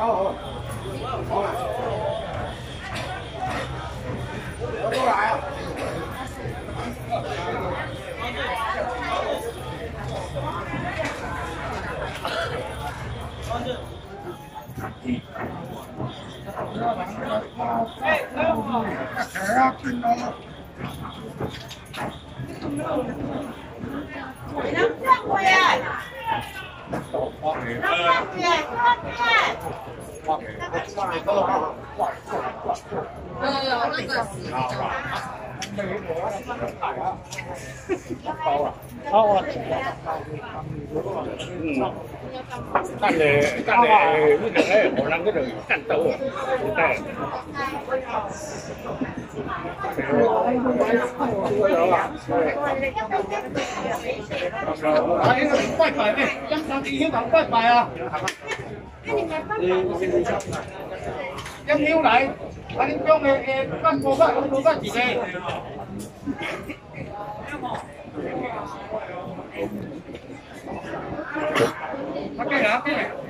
không không à có lại không Hey, no. 嗯好的好的好的好的好的好的好干的干的那个哎，我那个人干到了，对。哎，拜拜咩？香港地香港拜拜啊！一秒嚟，快啲将嘅嘅分过翻，过翻自己。 Okay, okay.